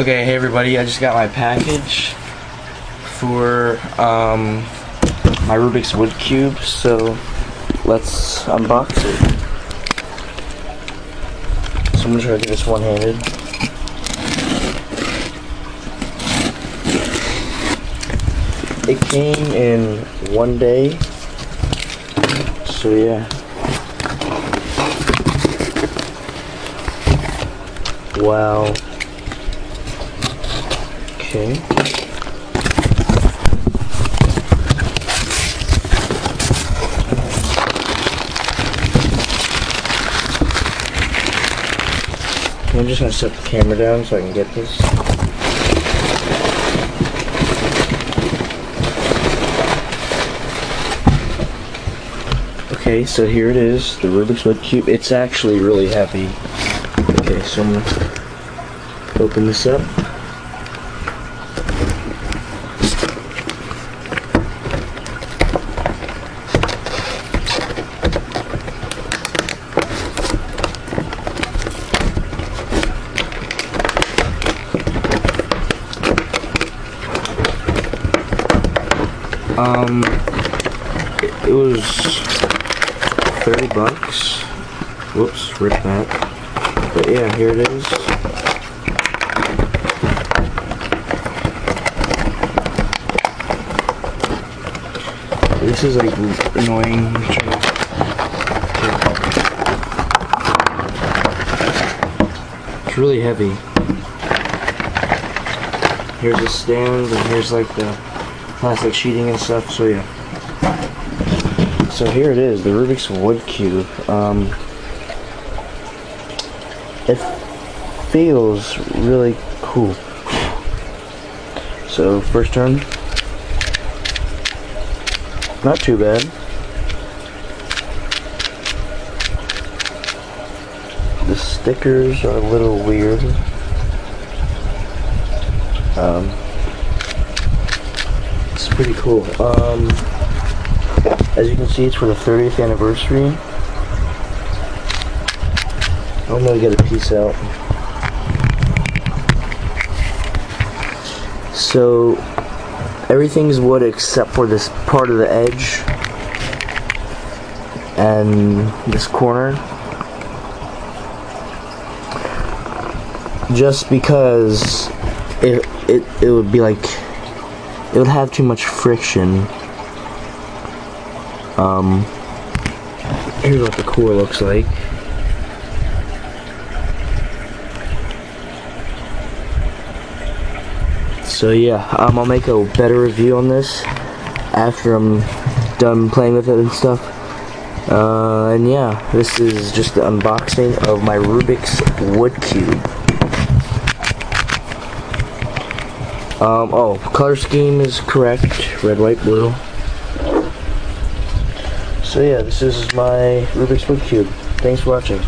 Okay, hey everybody, I just got my package for um, my Rubik's Wood Cube, so let's unbox it. So I'm gonna try to do this one-handed. It came in one day, so yeah. Wow. Okay. I'm just gonna set the camera down so I can get this. Okay, so here it is, the Rubik's Wood Cube. It's actually really heavy. Okay, so I'm gonna open this up. Um, it, was 30 bucks. Whoops, rip that. But yeah, here it is. This is like annoying. It's really heavy. Here's a stand, and here's like the plastic sheeting and stuff. So yeah. So here it is, the Rubik's Wood Cube. Um, it feels really cool. So first turn, not too bad. The stickers are a little weird. Um, pretty cool. Um, as you can see, it's for the 30th anniversary. I'm gonna get a piece out. So, everything's wood except for this part of the edge and this corner. Just because it, it, it would be like, it would have too much friction. Um, here's what the core looks like. So yeah, um, I'll make a better review on this after I'm done playing with it and stuff. Uh, and yeah, this is just the unboxing of my Rubik's Wood Cube. Um, oh, color scheme is correct, red, white, blue. So yeah, this is my Rubik's Cube. Thanks for watching.